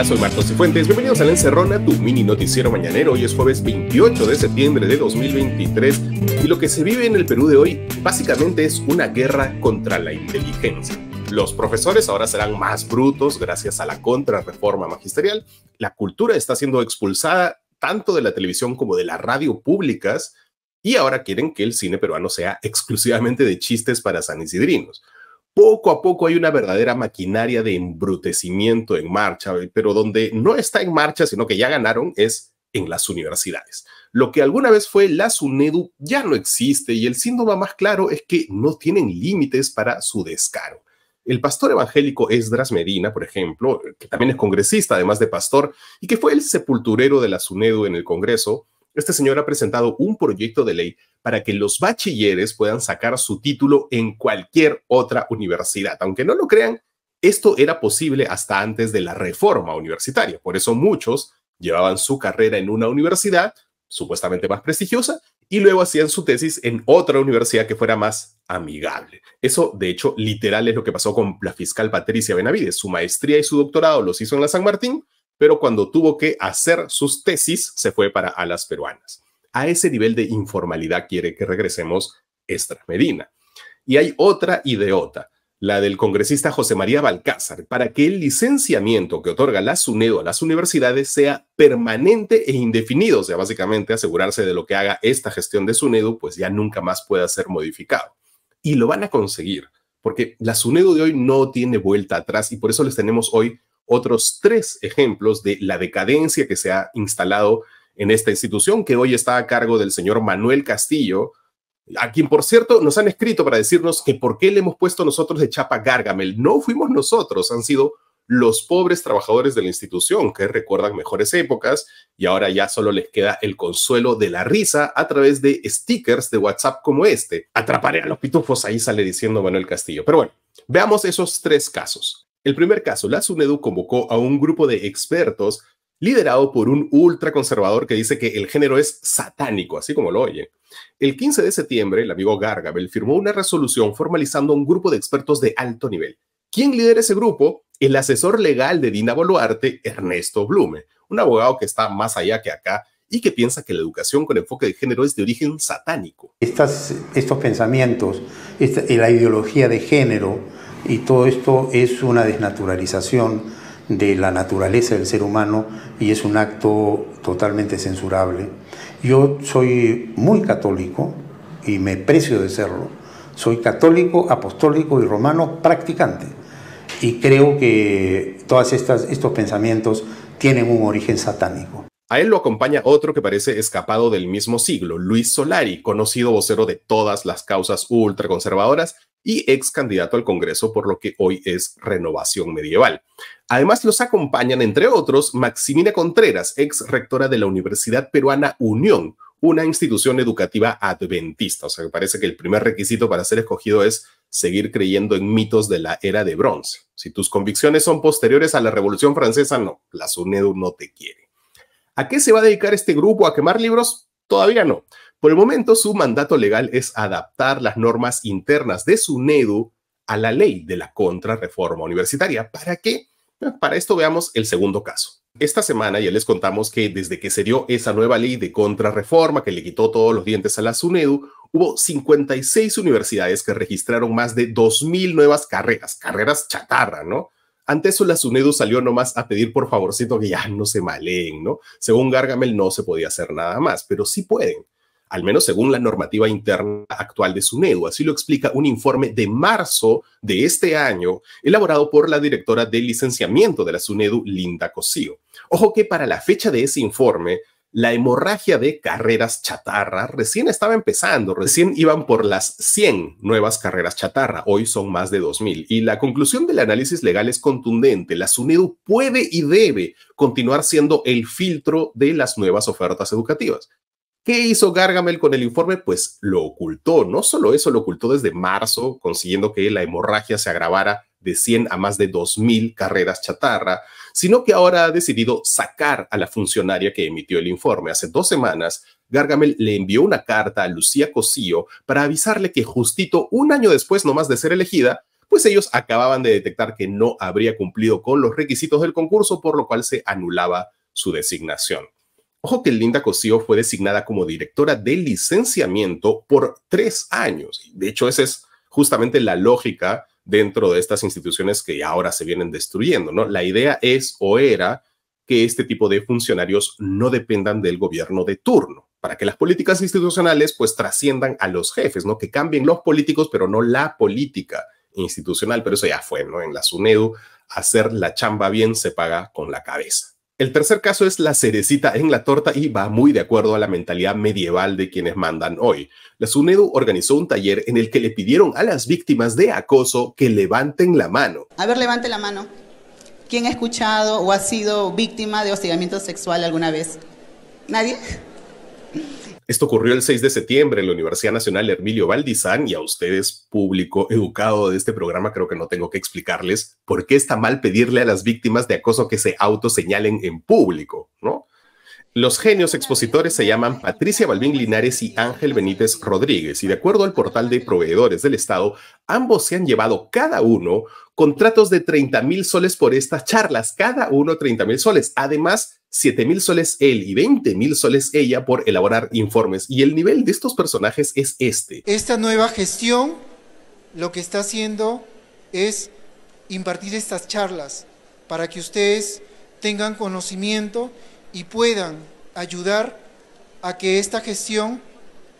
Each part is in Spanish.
Hola, soy Marcos Cifuentes. Bienvenidos a La Encerrona, tu mini noticiero mañanero. Hoy es jueves 28 de septiembre de 2023 y lo que se vive en el Perú de hoy básicamente es una guerra contra la inteligencia. Los profesores ahora serán más brutos gracias a la contrarreforma magisterial. La cultura está siendo expulsada tanto de la televisión como de la radio públicas y ahora quieren que el cine peruano sea exclusivamente de chistes para sanisidrinos poco a poco hay una verdadera maquinaria de embrutecimiento en marcha, pero donde no está en marcha, sino que ya ganaron es en las universidades. Lo que alguna vez fue la SUNEDU ya no existe y el síntoma más claro es que no tienen límites para su descaro. El pastor evangélico Esdras Medina, por ejemplo, que también es congresista además de pastor y que fue el sepulturero de la SUNEDU en el Congreso, este señor ha presentado un proyecto de ley para que los bachilleres puedan sacar su título en cualquier otra universidad. Aunque no lo crean, esto era posible hasta antes de la reforma universitaria. Por eso muchos llevaban su carrera en una universidad supuestamente más prestigiosa y luego hacían su tesis en otra universidad que fuera más amigable. Eso, de hecho, literal es lo que pasó con la fiscal Patricia Benavides. Su maestría y su doctorado los hizo en la San Martín, pero cuando tuvo que hacer sus tesis se fue para alas peruanas. A ese nivel de informalidad quiere que regresemos Estra Medina. Y hay otra ideota, la del congresista José María Balcázar, para que el licenciamiento que otorga la SUNEDO a las universidades sea permanente e indefinido, o sea, básicamente asegurarse de lo que haga esta gestión de SUNEDO, pues ya nunca más pueda ser modificado. Y lo van a conseguir, porque la SUNEDO de hoy no tiene vuelta atrás y por eso les tenemos hoy otros tres ejemplos de la decadencia que se ha instalado en esta institución que hoy está a cargo del señor Manuel Castillo, a quien por cierto nos han escrito para decirnos que por qué le hemos puesto nosotros de chapa Gargamel. No fuimos nosotros, han sido los pobres trabajadores de la institución que recuerdan mejores épocas y ahora ya solo les queda el consuelo de la risa a través de stickers de WhatsApp como este. Atraparé a los pitufos, ahí sale diciendo Manuel Castillo. Pero bueno, veamos esos tres casos. El primer caso, la SUNEDU convocó a un grupo de expertos liderado por un ultraconservador que dice que el género es satánico, así como lo oye. El 15 de septiembre, el amigo Gargabel firmó una resolución formalizando un grupo de expertos de alto nivel. ¿Quién lidera ese grupo? El asesor legal de Dina Boluarte, Ernesto Blume, un abogado que está más allá que acá y que piensa que la educación con enfoque de género es de origen satánico. Estos pensamientos, esta, la ideología de género y todo esto es una desnaturalización de la naturaleza del ser humano y es un acto totalmente censurable. Yo soy muy católico y me precio de serlo. Soy católico, apostólico y romano practicante. Y creo que todos estos pensamientos tienen un origen satánico. A él lo acompaña otro que parece escapado del mismo siglo, Luis Solari, conocido vocero de todas las causas ultraconservadoras y ex candidato al Congreso por lo que hoy es Renovación Medieval. Además los acompañan, entre otros, Maximina Contreras, ex rectora de la Universidad Peruana Unión, una institución educativa adventista. O sea, me parece que el primer requisito para ser escogido es seguir creyendo en mitos de la era de bronce. Si tus convicciones son posteriores a la Revolución Francesa, no, la SUNEDU no te quiere. ¿A qué se va a dedicar este grupo? ¿A quemar libros? Todavía no. Por el momento, su mandato legal es adaptar las normas internas de SUNEDU a la ley de la contrarreforma universitaria. ¿Para qué? Para esto veamos el segundo caso. Esta semana ya les contamos que desde que se dio esa nueva ley de contrarreforma que le quitó todos los dientes a la SUNEDU, hubo 56 universidades que registraron más de 2.000 nuevas carreras, carreras chatarra, ¿no? Ante eso, la SUNEDU salió nomás a pedir por favorcito que ya no se maleen, ¿no? Según Gargamel, no se podía hacer nada más, pero sí pueden al menos según la normativa interna actual de SUNEDU. Así lo explica un informe de marzo de este año, elaborado por la directora de licenciamiento de la SUNEDU, Linda Cosío. Ojo que para la fecha de ese informe, la hemorragia de carreras chatarra recién estaba empezando, recién iban por las 100 nuevas carreras chatarra, hoy son más de 2.000. Y la conclusión del análisis legal es contundente, la SUNEDU puede y debe continuar siendo el filtro de las nuevas ofertas educativas. ¿Qué hizo Gargamel con el informe? Pues lo ocultó. No solo eso, lo ocultó desde marzo, consiguiendo que la hemorragia se agravara de 100 a más de 2.000 carreras chatarra, sino que ahora ha decidido sacar a la funcionaria que emitió el informe. Hace dos semanas, Gargamel le envió una carta a Lucía Cosío para avisarle que justito un año después nomás de ser elegida, pues ellos acababan de detectar que no habría cumplido con los requisitos del concurso, por lo cual se anulaba su designación. Ojo que Linda Cosío fue designada como directora de licenciamiento por tres años. De hecho, esa es justamente la lógica dentro de estas instituciones que ahora se vienen destruyendo, ¿no? La idea es o era que este tipo de funcionarios no dependan del gobierno de turno, para que las políticas institucionales pues trasciendan a los jefes, ¿no? Que cambien los políticos, pero no la política institucional, pero eso ya fue, ¿no? En la SUNEDU, hacer la chamba bien se paga con la cabeza. El tercer caso es la cerecita en la torta y va muy de acuerdo a la mentalidad medieval de quienes mandan hoy. La SUNEDU organizó un taller en el que le pidieron a las víctimas de acoso que levanten la mano. A ver, levante la mano. ¿Quién ha escuchado o ha sido víctima de hostigamiento sexual alguna vez? ¿Nadie? Esto ocurrió el 6 de septiembre en la Universidad Nacional Hermilio Valdizán y a ustedes, público educado de este programa, creo que no tengo que explicarles por qué está mal pedirle a las víctimas de acoso que se autoseñalen en público, ¿no? Los genios expositores se llaman Patricia Balbín Linares y Ángel Benítez Rodríguez, y de acuerdo al portal de proveedores del Estado, ambos se han llevado cada uno contratos de 30 mil soles por estas charlas, cada uno 30 mil soles. Además, 7 mil soles él y 20 mil soles ella por elaborar informes. Y el nivel de estos personajes es este. Esta nueva gestión lo que está haciendo es impartir estas charlas para que ustedes tengan conocimiento y puedan ayudar a que esta gestión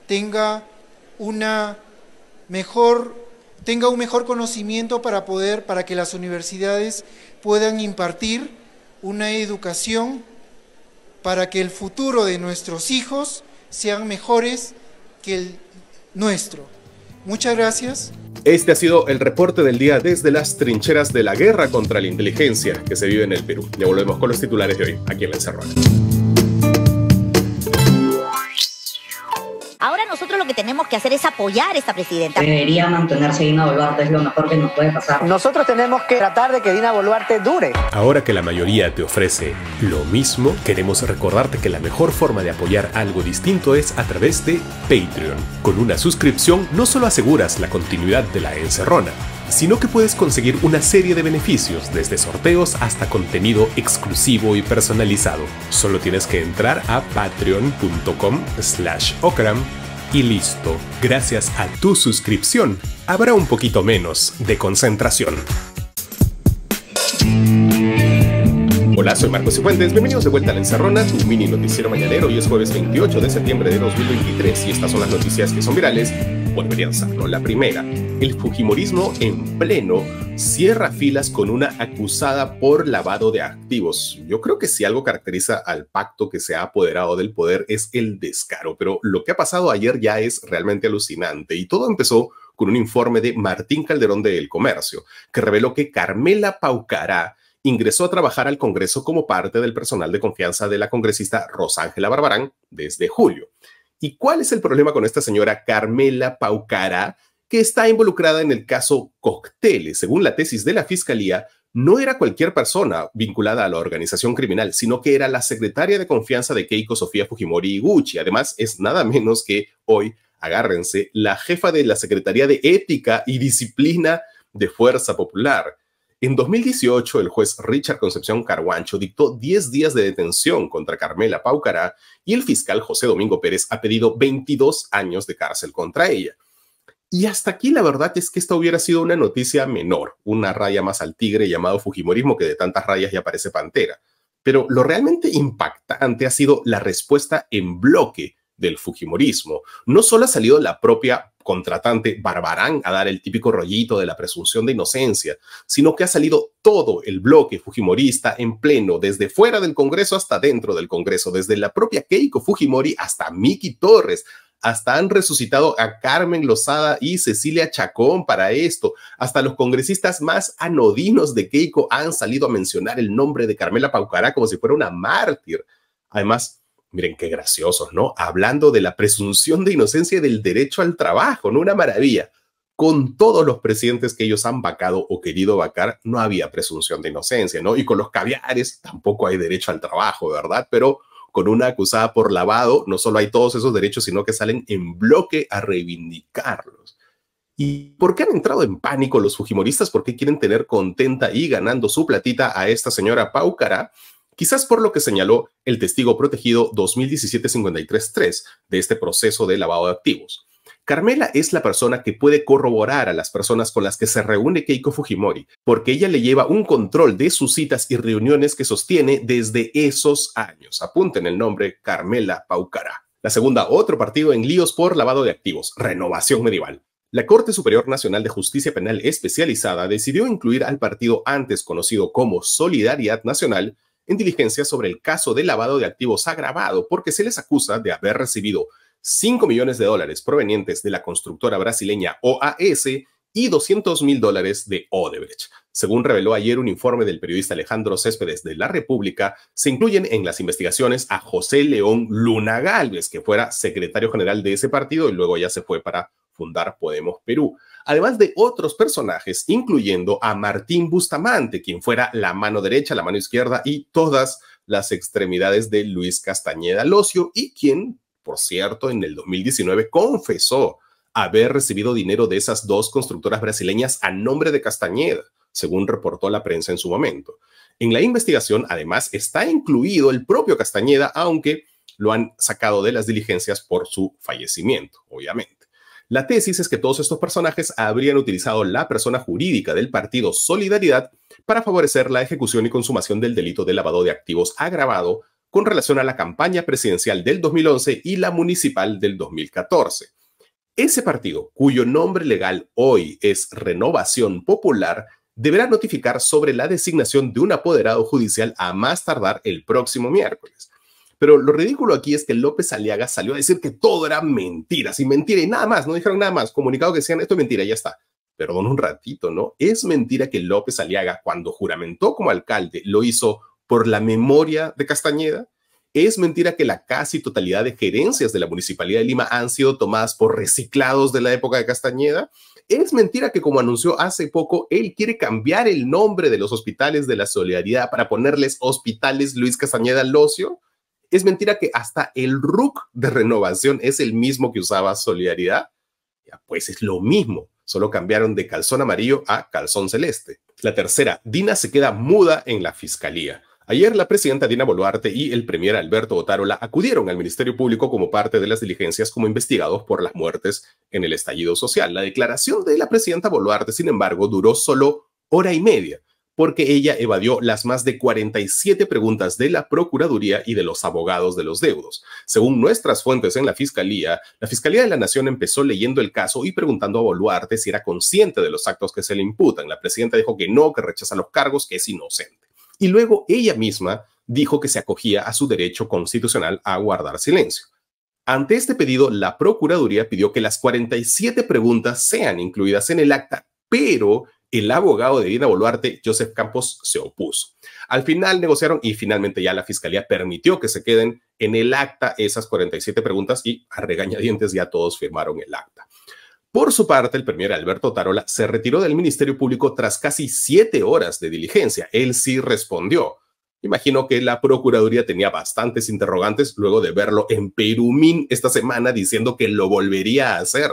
tenga una mejor tenga un mejor conocimiento para poder para que las universidades puedan impartir una educación para que el futuro de nuestros hijos sean mejores que el nuestro. Muchas gracias. Este ha sido el reporte del día desde las trincheras de la guerra contra la inteligencia que se vive en el Perú. Ya volvemos con los titulares de hoy, aquí en la Encerrona. Nosotros lo que tenemos que hacer es apoyar a esta presidenta. Debería mantenerse Dina Boluarte, es lo mejor que nos puede pasar. Nosotros tenemos que tratar de que Dina Boluarte dure. Ahora que la mayoría te ofrece lo mismo, queremos recordarte que la mejor forma de apoyar algo distinto es a través de Patreon. Con una suscripción no solo aseguras la continuidad de la encerrona, sino que puedes conseguir una serie de beneficios, desde sorteos hasta contenido exclusivo y personalizado. Solo tienes que entrar a patreon.com slash okram y listo. Gracias a tu suscripción, habrá un poquito menos de concentración. Hola, soy Marcos Cifuentes. Bienvenidos de vuelta a La Encerrona, tu mini noticiero mañanero. Hoy es jueves 28 de septiembre de 2023 y estas son las noticias que son virales o deberían serlo. La primera, el Fujimorismo en pleno cierra filas con una acusada por lavado de activos. Yo creo que si algo caracteriza al pacto que se ha apoderado del poder es el descaro, pero lo que ha pasado ayer ya es realmente alucinante y todo empezó con un informe de Martín Calderón de El Comercio, que reveló que Carmela Paucará ingresó a trabajar al Congreso como parte del personal de confianza de la congresista Rosángela Barbarán desde julio. ¿Y cuál es el problema con esta señora Carmela Paucara, que está involucrada en el caso Cocteles? Según la tesis de la Fiscalía, no era cualquier persona vinculada a la organización criminal, sino que era la secretaria de confianza de Keiko Sofía Fujimori Iguchi. Además, es nada menos que hoy, agárrense, la jefa de la Secretaría de Ética y Disciplina de Fuerza Popular. En 2018, el juez Richard Concepción Carguancho dictó 10 días de detención contra Carmela Paucará y el fiscal José Domingo Pérez ha pedido 22 años de cárcel contra ella. Y hasta aquí la verdad es que esta hubiera sido una noticia menor, una raya más al tigre llamado Fujimorismo que de tantas rayas ya parece pantera. Pero lo realmente impactante ha sido la respuesta en bloque del Fujimorismo. No solo ha salido la propia contratante Barbarán a dar el típico rollito de la presunción de inocencia, sino que ha salido todo el bloque fujimorista en pleno, desde fuera del Congreso hasta dentro del Congreso, desde la propia Keiko Fujimori hasta Miki Torres, hasta han resucitado a Carmen Lozada y Cecilia Chacón para esto. Hasta los congresistas más anodinos de Keiko han salido a mencionar el nombre de Carmela Paucará como si fuera una mártir. Además, Miren qué graciosos, ¿no? Hablando de la presunción de inocencia del derecho al trabajo, ¿no? Una maravilla. Con todos los presidentes que ellos han vacado o querido vacar, no había presunción de inocencia, ¿no? Y con los caviares tampoco hay derecho al trabajo, ¿verdad? Pero con una acusada por lavado, no solo hay todos esos derechos, sino que salen en bloque a reivindicarlos. ¿Y por qué han entrado en pánico los fujimoristas? ¿Por qué quieren tener contenta y ganando su platita a esta señora Paucara? Quizás por lo que señaló el testigo protegido 2017-53-3 de este proceso de lavado de activos. Carmela es la persona que puede corroborar a las personas con las que se reúne Keiko Fujimori, porque ella le lleva un control de sus citas y reuniones que sostiene desde esos años. Apunten el nombre Carmela Paucara. La segunda, otro partido en líos por lavado de activos, renovación medieval. La Corte Superior Nacional de Justicia Penal Especializada decidió incluir al partido antes conocido como Solidaridad Nacional en diligencia sobre el caso de lavado de activos agravado porque se les acusa de haber recibido 5 millones de dólares provenientes de la constructora brasileña OAS y 200 mil dólares de Odebrecht. Según reveló ayer un informe del periodista Alejandro Céspedes de La República, se incluyen en las investigaciones a José León Luna Galvez, que fuera secretario general de ese partido y luego ya se fue para fundar Podemos Perú, además de otros personajes, incluyendo a Martín Bustamante, quien fuera la mano derecha, la mano izquierda y todas las extremidades de Luis Castañeda Locio, y quien, por cierto, en el 2019 confesó haber recibido dinero de esas dos constructoras brasileñas a nombre de Castañeda, según reportó la prensa en su momento. En la investigación, además, está incluido el propio Castañeda, aunque lo han sacado de las diligencias por su fallecimiento, obviamente. La tesis es que todos estos personajes habrían utilizado la persona jurídica del partido Solidaridad para favorecer la ejecución y consumación del delito de lavado de activos agravado con relación a la campaña presidencial del 2011 y la municipal del 2014. Ese partido, cuyo nombre legal hoy es Renovación Popular, deberá notificar sobre la designación de un apoderado judicial a más tardar el próximo miércoles. Pero lo ridículo aquí es que López Aliaga salió a decir que todo era mentira, sin mentira y nada más, no dijeron nada más, comunicado que decían esto es mentira, ya está. Perdón un ratito, ¿no? Es mentira que López Aliaga, cuando juramentó como alcalde, lo hizo por la memoria de Castañeda. Es mentira que la casi totalidad de gerencias de la Municipalidad de Lima han sido tomadas por reciclados de la época de Castañeda. Es mentira que, como anunció hace poco, él quiere cambiar el nombre de los hospitales de la solidaridad para ponerles Hospitales Luis Castañeda Locio es mentira que hasta el RUC de renovación es el mismo que usaba Solidaridad. Pues es lo mismo, solo cambiaron de calzón amarillo a calzón celeste. La tercera, Dina se queda muda en la fiscalía. Ayer la presidenta Dina Boluarte y el premier Alberto Otárola acudieron al Ministerio Público como parte de las diligencias como investigados por las muertes en el estallido social. La declaración de la presidenta Boluarte, sin embargo, duró solo hora y media porque ella evadió las más de 47 preguntas de la Procuraduría y de los abogados de los deudos. Según nuestras fuentes en la Fiscalía, la Fiscalía de la Nación empezó leyendo el caso y preguntando a Boluarte si era consciente de los actos que se le imputan. La presidenta dijo que no, que rechaza los cargos, que es inocente. Y luego ella misma dijo que se acogía a su derecho constitucional a guardar silencio. Ante este pedido, la Procuraduría pidió que las 47 preguntas sean incluidas en el acta, pero el abogado de Dina Boluarte, Joseph Campos, se opuso. Al final negociaron y finalmente ya la fiscalía permitió que se queden en el acta esas 47 preguntas y a regañadientes ya todos firmaron el acta. Por su parte, el premier Alberto Tarola se retiró del Ministerio Público tras casi siete horas de diligencia. Él sí respondió. Imagino que la Procuraduría tenía bastantes interrogantes luego de verlo en Perumín esta semana diciendo que lo volvería a hacer.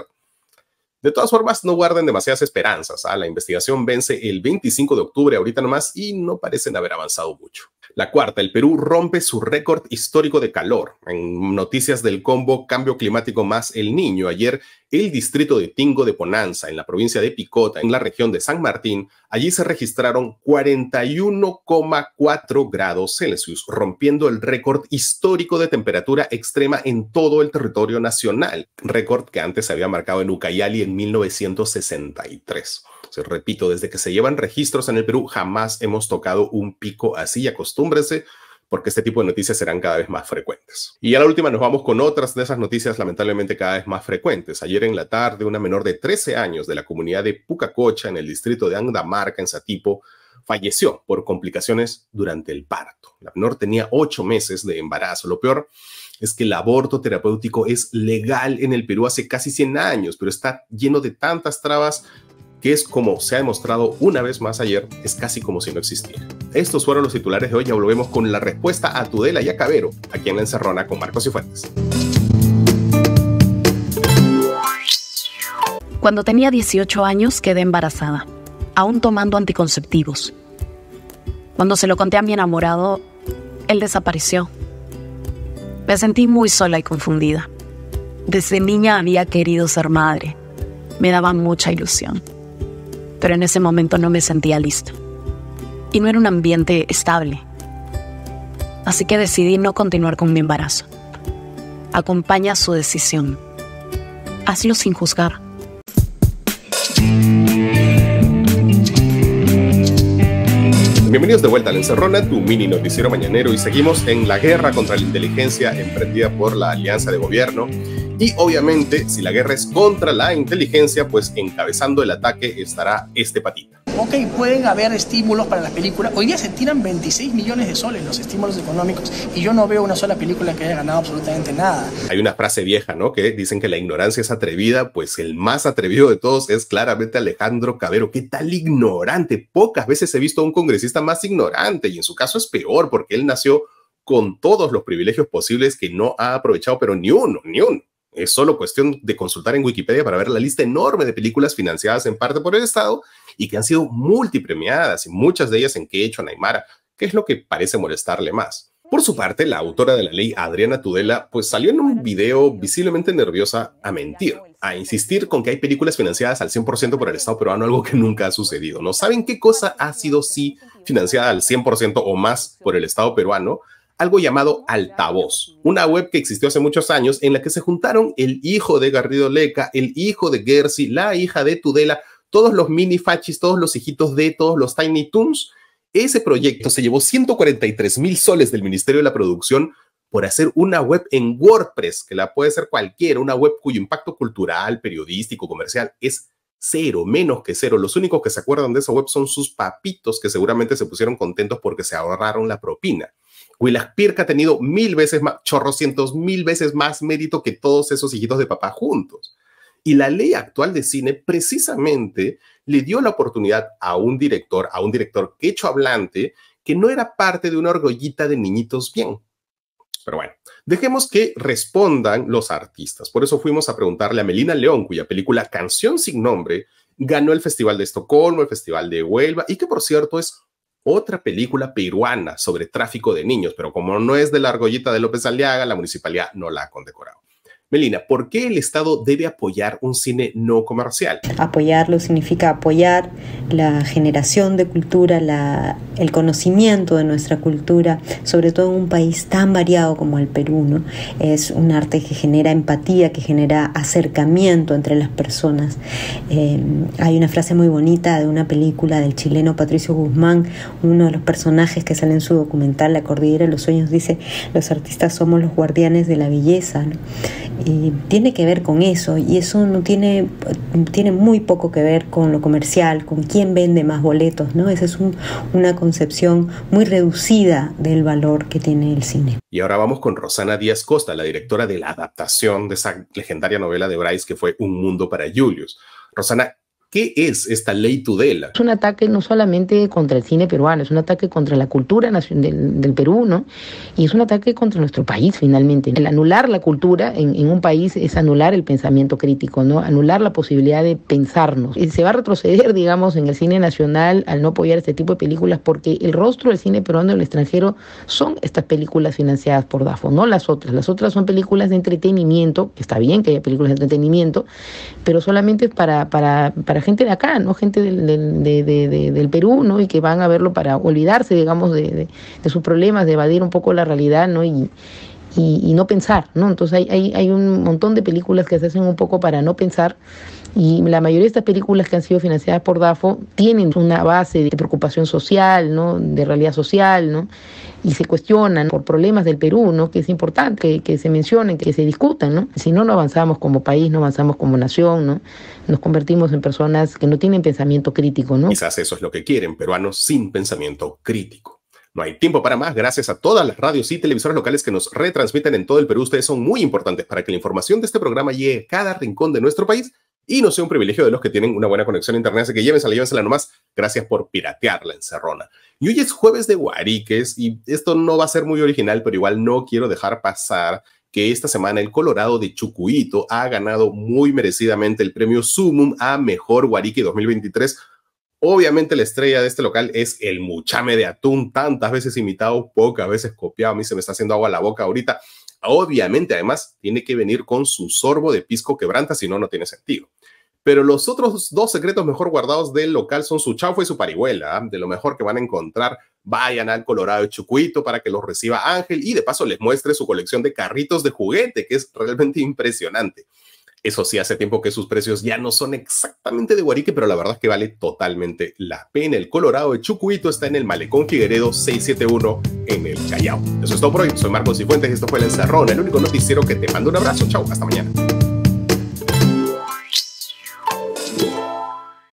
De todas formas, no guarden demasiadas esperanzas. ¿ah? La investigación vence el 25 de octubre ahorita nomás y no parecen haber avanzado mucho. La cuarta, el Perú rompe su récord histórico de calor. En noticias del combo Cambio Climático más El Niño, ayer el distrito de Tingo de Ponanza, en la provincia de Picota, en la región de San Martín, allí se registraron 41,4 grados Celsius, rompiendo el récord histórico de temperatura extrema en todo el territorio nacional, récord que antes se había marcado en Ucayali en 1963. Se repito, desde que se llevan registros en el Perú, jamás hemos tocado un pico así. Acostúmbrese porque este tipo de noticias serán cada vez más frecuentes. Y a la última nos vamos con otras de esas noticias lamentablemente cada vez más frecuentes. Ayer en la tarde, una menor de 13 años de la comunidad de Pucacocha, en el distrito de Andamarca, en Satipo, falleció por complicaciones durante el parto. La menor tenía ocho meses de embarazo. Lo peor es que el aborto terapéutico es legal en el Perú hace casi 100 años, pero está lleno de tantas trabas que es como se ha demostrado una vez más ayer, es casi como si no existiera. Estos fueron los titulares de hoy. Ya volvemos con la respuesta a Tudela y a Cabero, aquí en la Encerrona con Marcos y Fuentes. Cuando tenía 18 años quedé embarazada, aún tomando anticonceptivos. Cuando se lo conté a mi enamorado, él desapareció. Me sentí muy sola y confundida. Desde niña había querido ser madre. Me daba mucha ilusión. Pero en ese momento no me sentía listo. Y no era un ambiente estable. Así que decidí no continuar con mi embarazo. Acompaña su decisión. Hazlo sin juzgar. Bienvenidos de vuelta a la Encerrona, tu mini noticiero mañanero, y seguimos en la guerra contra la inteligencia emprendida por la Alianza de Gobierno. Y obviamente, si la guerra es contra la inteligencia, pues encabezando el ataque estará este patita. Ok, pueden haber estímulos para las películas. Hoy día se tiran 26 millones de soles los estímulos económicos y yo no veo una sola película que haya ganado absolutamente nada. Hay una frase vieja, ¿no? Que dicen que la ignorancia es atrevida, pues el más atrevido de todos es claramente Alejandro Cabero. ¿Qué tal ignorante? Pocas veces he visto a un congresista más ignorante y en su caso es peor porque él nació con todos los privilegios posibles que no ha aprovechado, pero ni uno, ni uno. Es solo cuestión de consultar en Wikipedia para ver la lista enorme de películas financiadas en parte por el Estado y que han sido multipremiadas y muchas de ellas en que hecho Naimara, que es lo que parece molestarle más. Por su parte, la autora de la ley, Adriana Tudela, pues salió en un video visiblemente nerviosa a mentir, a insistir con que hay películas financiadas al 100% por el Estado peruano, algo que nunca ha sucedido. ¿No saben qué cosa ha sido sí financiada al 100% o más por el Estado peruano? Algo llamado Altavoz, una web que existió hace muchos años en la que se juntaron el hijo de Garrido Leca, el hijo de Gersi, la hija de Tudela, todos los mini fachis, todos los hijitos de, todos los Tiny Toons. Ese proyecto se llevó 143 mil soles del Ministerio de la Producción por hacer una web en WordPress, que la puede ser cualquiera, una web cuyo impacto cultural, periodístico, comercial es cero, menos que cero. Los únicos que se acuerdan de esa web son sus papitos, que seguramente se pusieron contentos porque se ahorraron la propina. Willax Pirk ha tenido mil veces más, chorrocientos mil veces más mérito que todos esos hijitos de papá juntos. Y la ley actual de cine precisamente le dio la oportunidad a un director, a un director quecho hablante, que no era parte de una orgollita de niñitos bien. Pero bueno, dejemos que respondan los artistas. Por eso fuimos a preguntarle a Melina León, cuya película Canción sin nombre ganó el Festival de Estocolmo, el Festival de Huelva, y que por cierto es otra película peruana sobre tráfico de niños, pero como no es de la argollita de López Aliaga, la municipalidad no la ha condecorado. Melina, ¿por qué el Estado debe apoyar un cine no comercial? Apoyarlo significa apoyar la generación de cultura, la, el conocimiento de nuestra cultura, sobre todo en un país tan variado como el Perú. ¿no? Es un arte que genera empatía, que genera acercamiento entre las personas. Eh, hay una frase muy bonita de una película del chileno Patricio Guzmán, uno de los personajes que sale en su documental La Cordillera de los Sueños, dice, los artistas somos los guardianes de la belleza. Y tiene que ver con eso y eso no tiene, tiene muy poco que ver con lo comercial, con quién vende más boletos, ¿no? Esa es una concepción muy reducida del valor que tiene el cine. Y ahora vamos con Rosana Díaz Costa, la directora de la adaptación de esa legendaria novela de Bryce que fue Un Mundo para Julius. Rosana, ¿Qué es esta ley Tudela? Es un ataque no solamente contra el cine peruano, es un ataque contra la cultura del, del Perú, ¿no? Y es un ataque contra nuestro país, finalmente. El anular la cultura en, un país es anular el pensamiento crítico, ¿no? Anular la posibilidad de pensarnos. Se va a retroceder, digamos, en el cine nacional al no apoyar este tipo de películas porque el rostro del cine peruano en el extranjero son estas películas financiadas por DAFO, no las otras. Las otras son películas de entretenimiento, está bien que haya películas de entretenimiento, pero solamente para, para, para gente de acá, ¿no? Gente del, del, del Perú, ¿no? Y que van a verlo para olvidarse, digamos, de, sus problemas, de evadir un poco la realidad, ¿no? Y, y, no pensar, ¿no? Entonces hay, hay, hay un montón de películas que se hacen un poco para no pensar y la mayoría de estas películas que han sido financiadas por DAFO tienen una base de preocupación social, ¿no? De realidad social, ¿no? Y se cuestionan por problemas del Perú, ¿no? Que es importante que, que se mencionen, que se discutan, ¿no? Si no, no avanzamos como país, no avanzamos como nación, ¿no? Nos convertimos en personas que no tienen pensamiento crítico, ¿no? Quizás eso es lo que quieren, peruanos sin pensamiento crítico. No hay tiempo para más. Gracias a todas las radios y televisoras locales que nos retransmiten en todo el Perú. Ustedes son muy importantes para que la información de este programa llegue a cada rincón de nuestro país y no sea un privilegio de los que tienen una buena conexión a internet. Así que llévensela, llévensela nomás. Gracias por piratear la encerrona. Y hoy es jueves de Guariques y esto no va a ser muy original, pero igual no quiero dejar pasar que esta semana el Colorado de Chucuito ha ganado muy merecidamente el premio Sumum a Mejor Guarique 2023. Obviamente la estrella de este local es el muchame de atún, tantas veces imitado, pocas veces copiado. A mí se me está haciendo agua la boca ahorita. Obviamente, además, tiene que venir con su sorbo de pisco quebranta, si no, no tiene sentido. Pero los otros dos secretos mejor guardados del local son su chaufa y su parihuela. ¿ah? De lo mejor que van a encontrar, vayan al Colorado de Chucuito para que los reciba Ángel y de paso les muestre su colección de carritos de juguete, que es realmente impresionante. Eso sí, hace tiempo que sus precios ya no son exactamente de Guarique, pero la verdad es que vale totalmente la pena. El Colorado de Chucuito está en el Malecón Figueredo 671 en el Callao. Eso es todo por hoy. Soy Marcos Cifuentes y esto fue El Encerrón, el único noticiero que te manda un abrazo. Chao, hasta mañana.